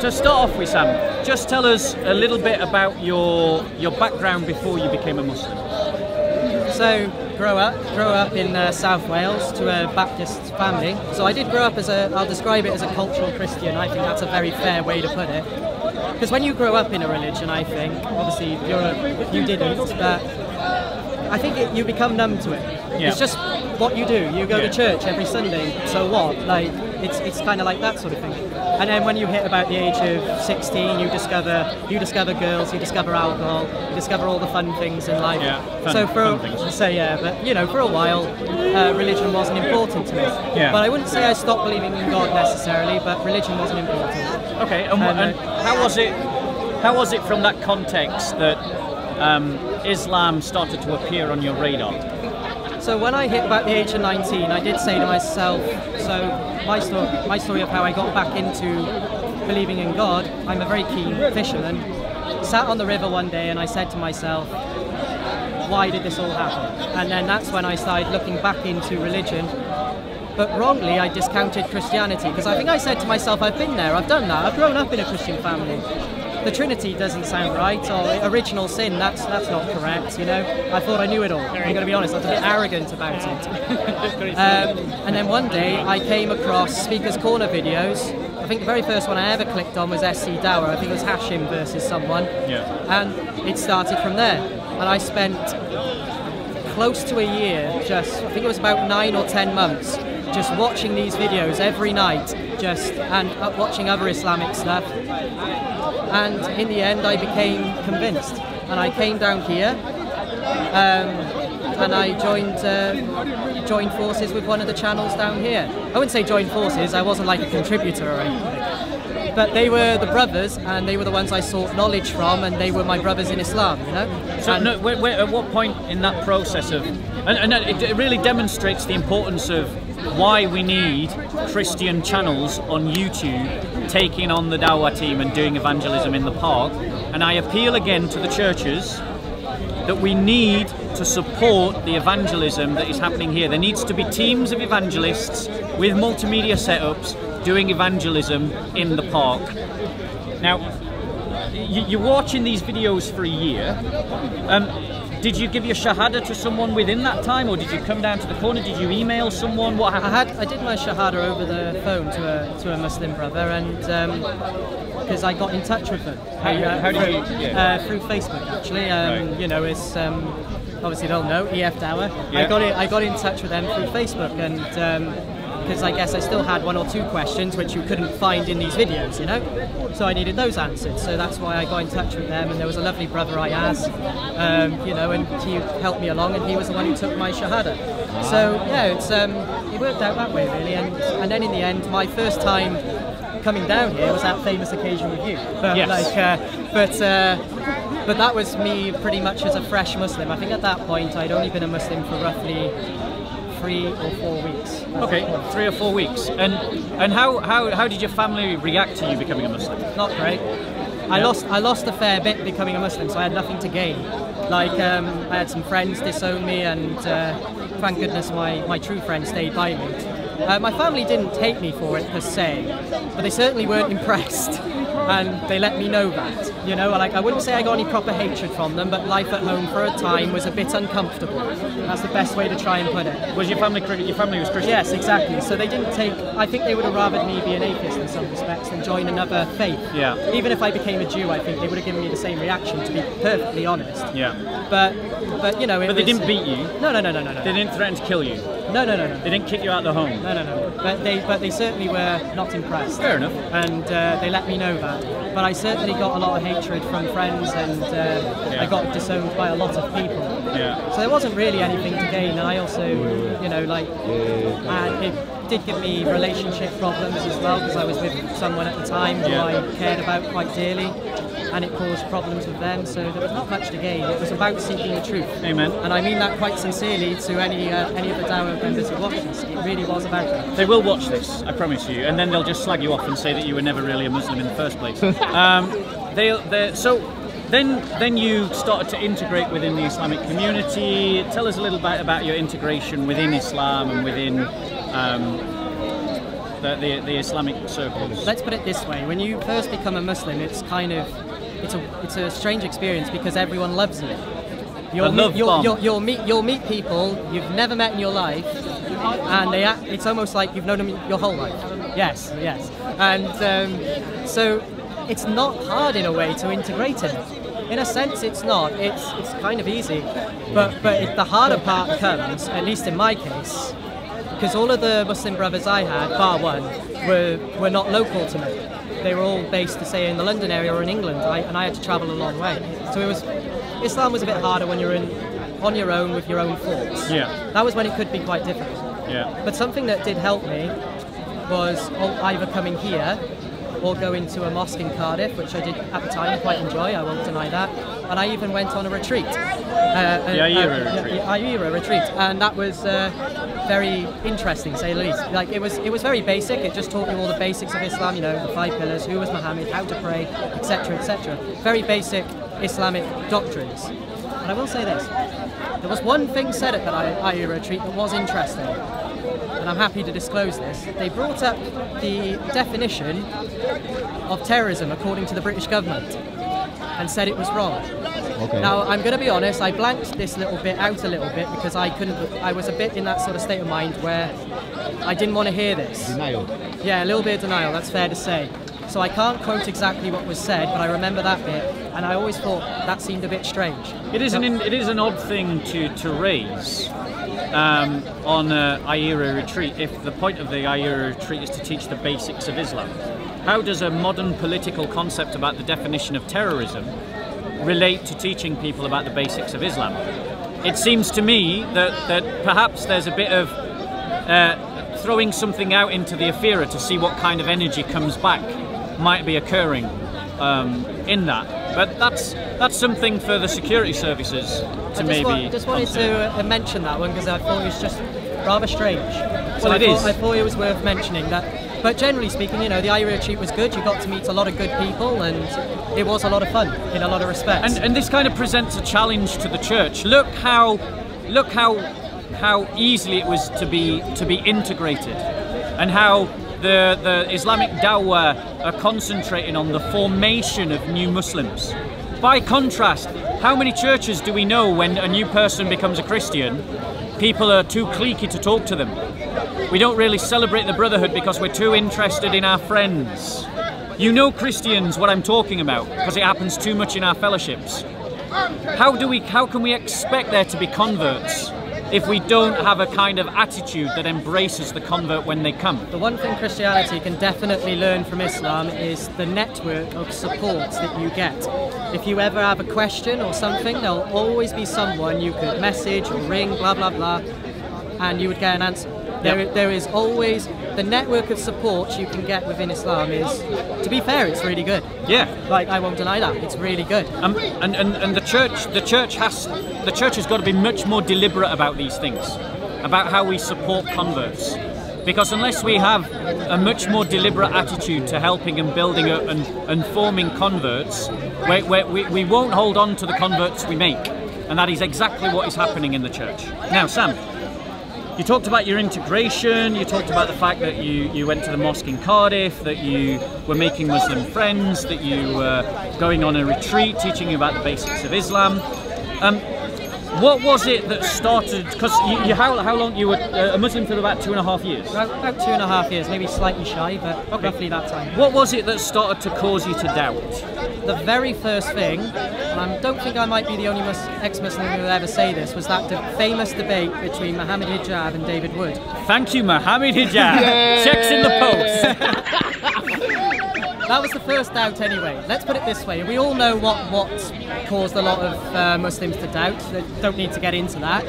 to start off with, Sam, just tell us a little bit about your your background before you became a Muslim. So, grow up, grow up in uh, South Wales to a Baptist family. So I did grow up as a, I'll describe it as a cultural Christian. I think that's a very fair way to put it. Because when you grow up in a religion, I think, obviously you're a, you didn't, but I think it, you become numb to it. Yeah. It's just what you do. You go Yeah. to church every Sunday. So what? Like it's it's kind of like that sort of thing. And then when you hit about the age of 16, you discover you discover girls, you discover alcohol, you discover all the fun things in life. Yeah, fun- so for things. so yeah, but you know, for a while, uh, religion wasn't important to me. Yeah. But I wouldn't say I stopped believing in God necessarily, but religion wasn't important. Okay, and, And, uh, and how was it? How was it from that context that um, Islam started to appear on your radar? So when I hit about the age of 19, I did say to myself, so my story, my story of how I got back into believing in God, I'm a very keen fisherman. Sat on the river one day and I said to myself, why did this all happen? And then that's when I started looking back into religion. But wrongly, I discounted Christianity because I think I said to myself, I've been there, I've done that, I've grown up in a Christian family. The Trinity doesn't sound right, or original sin, that's that's not correct, you know. I thought I knew it all. I'm going to be honest, I was a bit arrogant about it. Um, and then one day I came across Speaker's Corner videos. I think the very first one I ever clicked on was SC Dawah. I think it was Hashim versus someone. Yeah. And it started from there. And I spent close to a year, just I think it was about nine or ten months, just watching these videos every night, just and uh, watching other Islamic stuff. And in the end, I became convinced, and I came down here, um, and I joined uh, joined forces with one of the channels down here. I wouldn't say joined forces; I wasn't like a contributor or anything. But they were the brothers, and they were the ones I sought knowledge from, and they were my brothers in Islam, you know. So, no, at what point in that process of, and, and it, it really demonstrates the importance of why we need Christian channels on YouTube taking on the Dawah team and doing evangelism in the park. And I appeal again to the churches that we need to support the evangelism that is happening here. There needs to be teams of evangelists with multimedia setups doing evangelism in the park. Now, you're watching these videos for a year. Um, did you give your shahada to someone within that time, or did you come down to the corner? Did you email someone? What I had I did my shahada over the phone to a to a Muslim brother, and because I got in touch with them. How- uh, how did through, you- yeah. uh, through Facebook actually. Um, Right. You know, it's um, obviously they'll know EF Dawah. Yeah. I got it. I got in touch with them through Facebook, and because I guess I still had one or two questions which you couldn't find in these videos, you know. So I needed those answered. So that's why I got in touch with them, and there was a lovely brother I asked, um, you know, and he helped me along, and he was the one who took my shahada. So yeah, it's um, it worked out that way really, and and then in the end, my first time coming down here was that famous occasion with you. But Yes. like, uh, but uh, but that was me pretty much as a fresh Muslim. I think at that point I'd only been a Muslim for roughly three or four weeks. Okay, three or four weeks. And and how, how, how did your family react to you becoming a Muslim? Not great. I Yeah. lost I lost a fair bit becoming a Muslim, so I had nothing to gain. Like um, I had some friends disown me, and uh, thank goodness my, my true friends stayed by me. Uh, my family didn't hate me for it per se, but they certainly weren't impressed, and they let me know that. You know, like I wouldn't say I got any proper hatred from them, but life at home for a time was a bit uncomfortable. That's the best way to try and put it. Was your family Chri- your family was Christian? Yes, exactly. So they didn't take. I think they would have rather me be an atheist in some respects than join another faith. Yeah. Even if I became a Jew, I think they would have given me the same reaction. To be perfectly honest. Yeah. But, but you know, it But they was- didn't beat you. No, no, no, no, no, They didn't threaten to kill you. No, no, no, no. They didn't kick you out of the home. No, no, no. But they, but they certainly were not impressed. Fair enough. And uh, they let me know that. But I certainly got a lot of hatred from friends, and uh, Yeah. I got disowned by a lot of people. Yeah. So there wasn't really anything to gain, and I also, you know, like, and it did give me relationship problems as well because I was with someone at the time who Yeah. I cared about quite dearly, and it caused problems with them. So there was not much to gain. It was about seeking the truth. Amen. And I mean that quite sincerely to any uh, any of the Dawa members who watch this. It really was about that. They will watch this, I promise you, and then they'll just slag you off and say that you were never really a Muslim in the first place. um, they, so then, then you started to integrate within the Islamic community. Tell us a little bit about your integration within Islam and within um, the, the, the Islamic circles? Let's put it this way: when you first become a Muslim, it's kind of it's a it's a strange experience because everyone loves you. You'll, meet, you'll, you'll, you'll meet you'll meet people you've never met in your life, and they act, it's almost like you've known them your whole life. Yes, yes, and um, so it's not hard in a way to integrate in. In a sense, it's not. It's it's kind of easy, but but it, the harder part comes, at least in my case, because all of the Muslim brothers I had, bar one, were were not local to me. They were all based, to say, in the London area or in England, I, and I had to travel a long way. So it was Islam was a bit harder when you're in on your own with your own thoughts. Yeah. That was when it could be quite difficult. Yeah. But something that did help me was oh, either coming here or going to a mosque in Cardiff, which I did at the time quite enjoy. I won't deny that. And I even went on a retreat. Uh, The iERA retreat. The iERA retreat, and that was uh, very interesting, say the least. Like it was, it was very basic. It just taught you all the basics of Islam. You know, the five pillars, who was Muhammad, how to pray, etc., etc. Very basic Islamic doctrines. And I will say this: there was one thing said at that iERA retreat that was interesting and I'm happy to disclose this. They brought up the definition of terrorism according to the British government and said it was wrong. Okay. Now, I'm going to be honest, I blanked this little bit out a little bit because I couldn't, I was a bit in that sort of state of mind where I didn't want to hear this. Denial. Yeah, a little bit of denial, that's fair to say. So I can't quote exactly what was said, but I remember that bit, and I always thought that seemed a bit strange. It is an in- it is an odd thing to to raise um, on a iERA retreat if the point of the iERA retreat is to teach the basics of Islam. How does a modern political concept about the definition of terrorism relate to teaching people about the basics of Islam? It seems to me that that perhaps there's a bit of uh, throwing something out into the Afira to see what kind of energy comes back might be occurring um, in that. But that's that's something for the security services to I just, maybe. wa- just wanted to uh, mention that one because I thought it was just rather strange. So Well, I it thought, is. I thought it was worth mentioning that. But generally speaking, you know, the iERA retreat was good. You got to meet a lot of good people, and it was a lot of fun in a lot of respects. and, and this kind of presents a challenge to the church. Look how, look how, how easily it was to be to be integrated, and how the the Islamic Dawah are concentrating on the formation of new Muslims. By contrast, how many churches do we know when a new person becomes a Christian? People are too cliquey to talk to them. We don't really celebrate the brotherhood because we're too interested in our friends. You know Christians what I'm talking about because it happens too much in our fellowships. How do we how can we expect there to be converts if we don't have a kind of attitude that embraces the convert when they come? The one thing Christianity can definitely learn from Islam is the network of support that you get. If you ever have a question or something, there'll always be someone you could message or ring, blah blah blah, and you would get an answer. There, Yep. there is always the network of support you can get within Islam is, to be fair, it's really good. Yeah. Like I won't deny that, it's really good. Um, and, and, and the church the church has the church has got to be much more deliberate about these things, about how we support converts. Because unless we have a much more deliberate attitude to helping and building up and, and forming converts, we, we, we won't hold on to the converts we make. And that is exactly what is happening in the church. Now, Sam, you talked about your integration, you talked about the fact that you, you went to the mosque in Cardiff, that you were making Muslim friends, that you were going on a retreat teaching you about the basics of Islam. Um, what was it that started? Because you, you, how, how long you were uh, a Muslim for about two and a half years. About, about two and a half years, maybe slightly shy, but roughly that time. What was it that started to cause you to doubt? The very first thing, and I don't think I might be the only mus- ex-Muslim who will ever say this, was that de- famous debate between Mohammed Hijab and David Wood. Thank you, Mohammed Hijab. Checks in the post. That was the first doubt anyway. Let's put it this way. We all know what, what caused a lot of uh, Muslims to doubt. They don't need to get into that.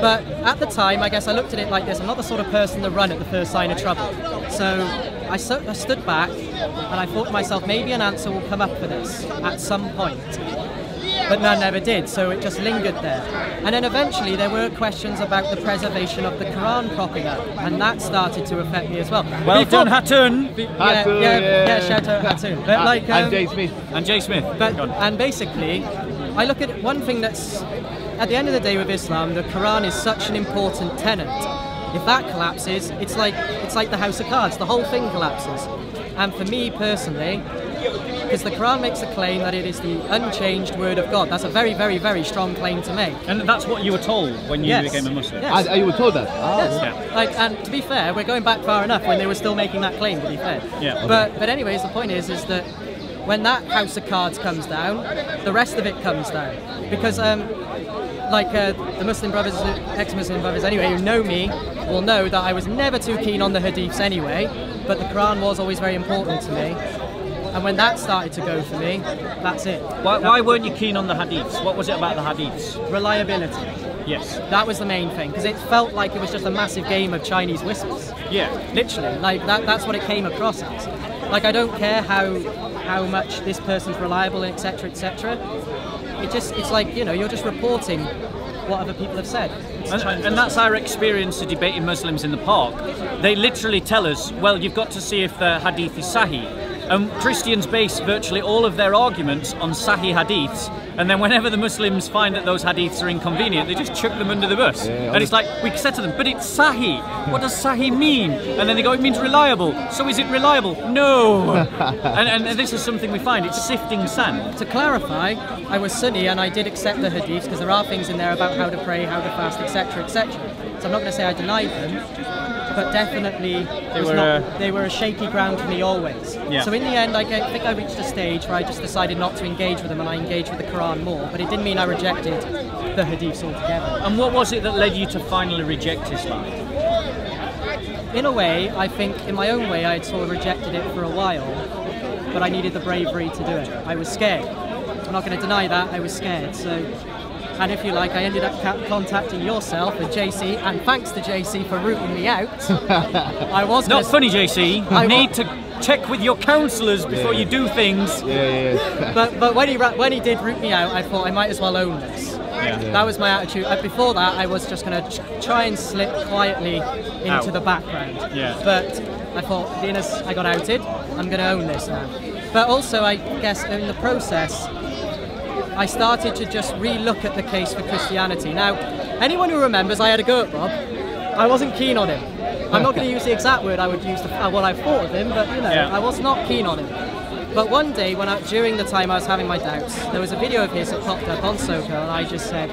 But at the time, I guess I looked at it like this. I'm not the sort of person to run at the first sign of trouble. So I, so, I stood back and I thought to myself, maybe an answer will come up for this at some point. But none ever did, so it just lingered there. And then eventually there were questions about the preservation of the Quran cropping up, and that started to affect me as well. Well Before- done, Hatun. yeah, Hatun, yeah, yeah. yeah, shout out Hatun. But like, um, and Jay Smith. And Jay Smith. but and basically, I look at one thing that's at the end of the day with Islam, the Quran is such an important tenet. if that collapses, it's like it's like the house of cards. The whole thing collapses. And for me personally, because the Quran makes a claim that it is the unchanged word of God. That's a very, very, very strong claim to make. And that's what you were told when you Yes. became a Muslim. Yes. Ah, you were told that? Ah, Yes. Yeah. Like, and to be fair, we're going back far enough when they were still making that claim. To be fair. Yeah. But but anyways, the point is is that when that house of cards comes down, the rest of it comes down because um, like uh, the Muslim brothers, ex-Muslim brothers anyway, who know me will know that I was never too keen on the hadiths anyway, but the Quran was always very important to me. And when that started to go for me, that's it. Why, why weren't you keen on the hadiths? What was it about the hadiths? Reliability. Yes. That was the main thing because it felt like it was just a massive game of Chinese whispers. Yeah. Literally, like that, that's what it came across as. Like I don't care how how much this person's reliable, and etc., etc. It just it's like you know you're just reporting what other people have said. And, and that's our experience of debating Muslims in the park. They literally tell us, well, you've got to see if the hadith is sahih. Um, and Christians base virtually all of their arguments on sahih hadiths. And then whenever the Muslims find that those hadiths are inconvenient, they just chuck them under the bus. Yeah, and it's like, we said to them, but it's sahih. What does sahih mean? And then they go, it means reliable. So is it reliable? No. and, and this is something we find, it's sifting sand. To clarify, I was Sunni and I did accept the hadiths because there are things in there about how to pray, how to fast, etc., etc. So I'm not going to say I denied them, but definitely They were, not- uh, they were a shaky ground for me always. Yeah. So in the end, I think I reached a stage where I just decided not to engage with them and I engaged with the Quran more. But it didn't mean I rejected the hadiths altogether. And what was it that led you to finally reject Islam? In a way, I think in my own way, I had sort of rejected it for a while, but I needed the bravery to do it. I was scared. I'm not going to deny that. I was scared. So, and if you like, I ended up ca- contacting yourself and JC, and thanks to JC for rooting me out. I was Not gonna- funny, JC. I need to check with your counsellors before you do things. Yeah, yeah, yeah. But but when he ra- when he did root me out, I thought I might as well own this. Yeah. That was my attitude. Uh, Before that, I was just going to ch- try and slip quietly into Out. the background. Yeah. But I thought, being as I got outed. I'm going to own this now. But also, I guess in the process, I started to just re-look at the case for Christianity. Now, anyone who remembers, I had a go at Bob. I wasn't keen on him. I'm not going to use the exact word I would use to uh, what I thought of him, but you know, Yeah. I was not keen on him. But one day, when I, during the time I was having my doubts, there was a video of his that popped up on SOCO, and I just said,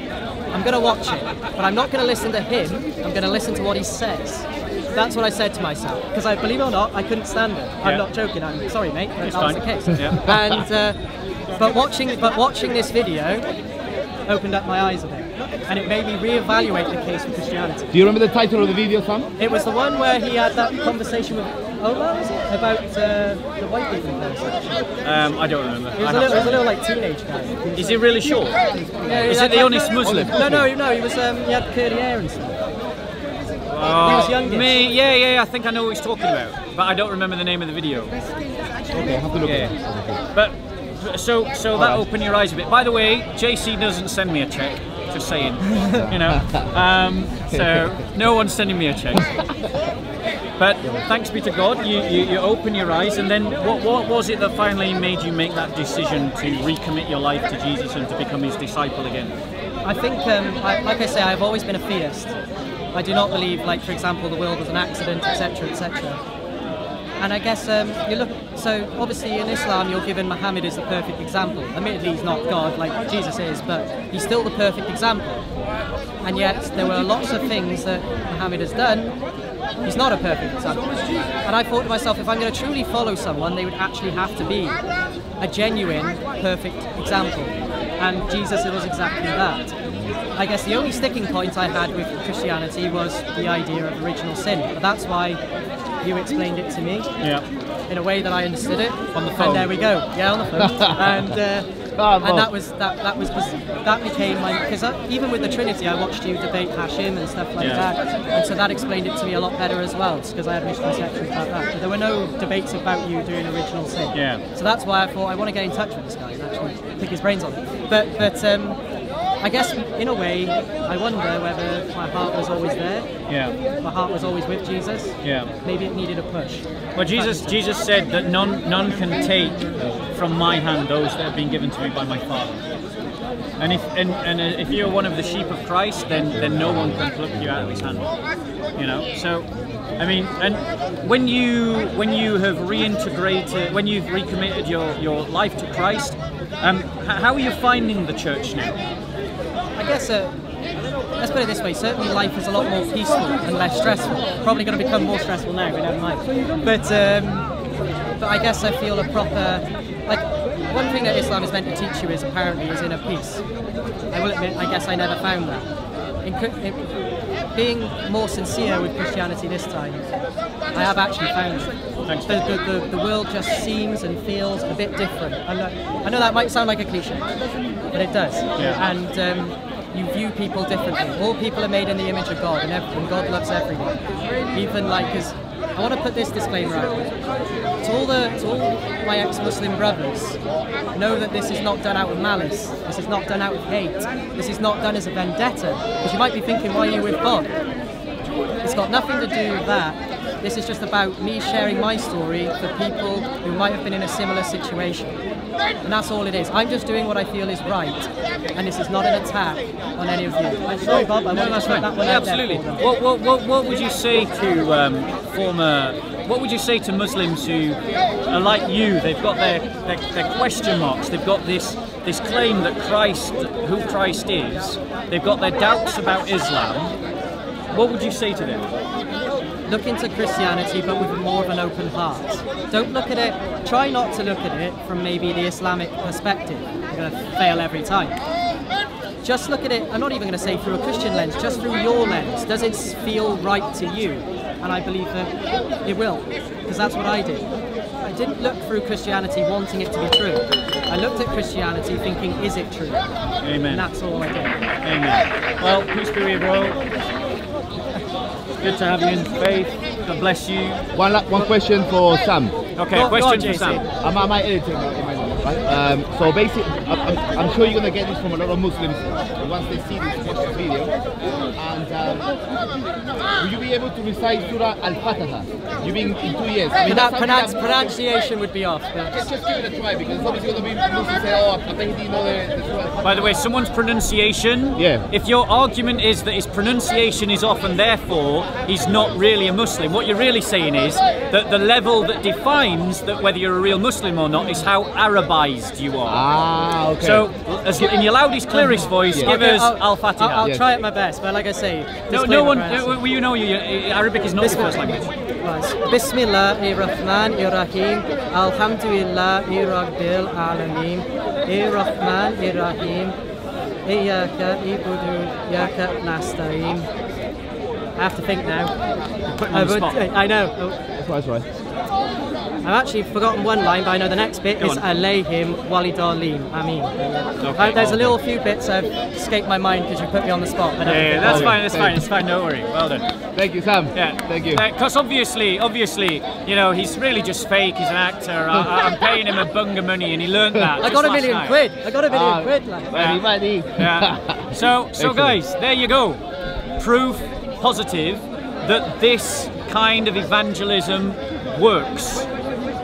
I'm going to watch it, but I'm not going to listen to him. I'm going to listen to what he says. That's what I said to myself, because I believe it or not, I couldn't stand it. Yeah. I'm not joking. I'm sorry, mate. That was fine. the case. Yeah. And uh, but watching but watching this video opened up my eyes a bit, and it made me reevaluate the case for Christianity. Do you remember the title of the video, Sam? It was the one where he had that conversation with Omar, was it? About uh, the white people person. Um, I don't remember. He was, I a little, he was a little like teenage guy. Is he really short? Yeah, Is he it the like- honest Muslim? No, no, no. He was. Um, he had curly hair and stuff. Oh, he was youngish. Me, yeah, yeah, I think I know what he's talking about, but I don't remember the name of the video. Okay, have to look at it. Yeah. But so so that opened your eyes a bit. By the way, JC doesn't send me a check. Just saying, you know. Um, so no one's sending me a check. But thanks be to God, you, you, you open your eyes, and then what, what was it that finally made you make that decision to recommit your life to Jesus and to become his disciple again? I think, um, I, like I say, I've always been a theist. I do not believe, like for example, the world was an accident, etc., etc. And I guess um, you look. So obviously in Islam, you're given Muhammad as the perfect example. Admittedly, he's not God like Jesus is, but he's still the perfect example. And yet there were lots of things that Muhammad has done. He's not a perfect example. And I thought to myself, if I'm going to truly follow someone, they would actually have to be a genuine, perfect example. And Jesus was exactly that. I guess the only sticking point I had with Christianity was the idea of original sin. But that's why you explained it to me Yeah. in a way that I understood it. On the phone. And there we go. Yeah, on the phone. and uh, well. and that was that that was that became my because even with the Trinity, I watched you debate Hashim and stuff like Yeah. that, and so that explained it to me a lot better as well, because I had misconceptions about that. But there were no debates about you doing original sin. Yeah. So that's why I thought I want to get in touch with this guy and actually pick his brains on it. But but um, I guess in a way, I wonder whether my heart was always there. Yeah. My heart was always with Jesus. Yeah. Maybe it needed a push. Well, Jesus, Jesus said that none, none can take from my hand those that have been given to me by my Father. And if and, and if you're one of the sheep of Christ, then then no one can pluck you out of His hand. You know. So, I mean, and when you when you have reintegrated, when you've recommitted your your life to Christ, um, how are you finding the church now? I guess uh, let's put it this way. Certainly, life is a lot more peaceful and less stressful. Probably going to become more stressful now, but never mind. But um, but I guess I feel a proper like one thing that Islam is meant to teach you is apparently is inner peace. I will admit, I guess I never found that. In, in, being more sincere with Christianity this time, I have actually found it. The, the, the, world just seems and feels a bit different. I know, I know that might sound like a cliche, but it does. Yeah. And um, you view people differently. All people are made in the image of God, and, God loves everyone. Even like, because I want to put this disclaimer out to all the to all my ex-Muslim brothers. Know that this is not done out of malice. This is not done out of hate. This is not done as a vendetta. Because you might be thinking, why are you with God? It's got nothing to do with that. This is just about me sharing my story for people who might have been in a similar situation. And that's all it is. I'm just doing what I feel is right. And this is not an attack on any of you. I'm sorry, Bob. I No, that's fine. that Yeah, absolutely. What, what, what, what would you say to um, former? What would you say to Muslims who are like you? They've got their, their, their question marks. They've got this this claim that Christ, who Christ is. They've got their doubts about Islam. What would you say to them? Look into Christianity but with more of an open heart. Don't look at it, try not to look at it from maybe the Islamic perspective. You're going to fail every time. Just look at it, I'm not even going to say through a Christian lens, just through your lens. Does it feel right to you? And I believe that it will, because that's what I did. I didn't look through Christianity wanting it to be true. I looked at Christianity thinking, is it true? And Amen. that's all I did. Amen. Well, peace be with you, bro. Good to have you in faith. God bless you. One, la- one question for Sam. Okay, Go- go question on, for Sam. I'm, I'm my editor, you might know, right? Um, so basically, I'm, I'm, I'm sure you're gonna get this from a lot of Muslims once they see this, watch this video. And um, will you be able to recite Surah Al-Fatiha? You've been in two years. I But that's that something pronounce, that- pronunciation would be off. but- Just, just give it a try because obviously gonna be Muslims say, oh, I bet he didn't know the, the Surah By the way, someone's pronunciation. Yeah. If your argument is that his pronunciation is off and therefore he's not really a Muslim, what you're really saying is that the level that defines that whether you're a real Muslim or not is how Arabized you are. Ah, okay. So, as in your loudest, clearest voice, Yeah. give Okay, us I'll- Al Fatiha. I'll, I'll Yes. try it my best, but like I say, no, no one. for Uh, you know, you, you, Arabic is not your first language. Bismillahirrahmanirrahim. Alhamdulillahi Rabbil Alameen. Irrahmanirrahim. Iyaka ibudu yaka nasta'in. I have to think now. Put him I, on the would- spot. I know. Oh, That's right, that's right. I've actually forgotten one line, but I know the next bit Go is on. Alayhim Walidalim. I mean, Okay. there's a little few bits that have escaped my mind because you put me on the spot. Yeah, yeah, that's fine. That's fine. you. It's fine. Don't worry. Well done. Thank you, Sam. Yeah, Thank you. Because obviously, obviously, you know, he's really just fake. He's an actor. I, I'm paying him a bung of money, and he learned that. I got a million night. quid. I got a million Ah, quid. Like. Money, money. Yeah. So, so Excellent. guys, there you go. Proof positive that this kind of evangelism works.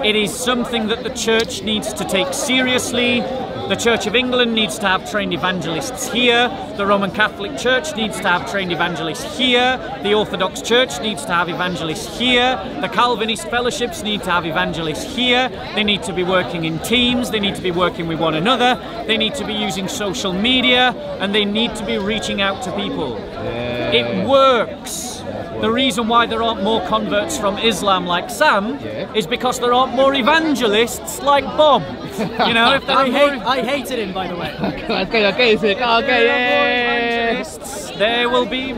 It is something that the church needs to take seriously. The Church of England needs to have trained evangelists here. The Roman Catholic Church needs to have trained evangelists here. The Orthodox Church needs to have evangelists here. The Calvinist fellowships need to have evangelists here. They need to be working in teams. They need to be working with one another. They need to be using social media and they need to be reaching out to people. It works. The reason why there aren't more converts from Islam like Sam Yeah. is because there aren't more evangelists like Bob. You know, if there I, more hate, I hated him, by the way. okay, okay, sick. Okay, yeah. evangelists, there will be.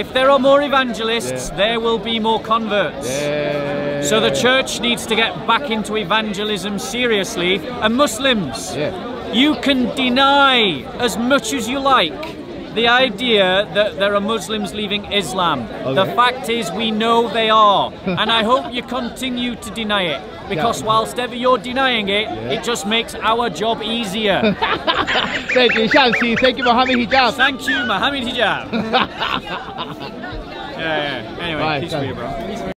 If there are more evangelists, Yeah. there will be more converts. Yeah. So the church needs to get back into evangelism seriously. And Muslims, Yeah. you can deny as much as you like the idea that there are Muslims leaving Islam. The fact is, we know they are. and I hope you continue to deny it. Because Yeah. whilst ever you're denying it, it just makes our job easier. Thank you, Shamsi. Thank you, Mohammed Hijab. Thank you, Mohammed Hijab. yeah, yeah. Anyway, Bye, peace be, bro. He's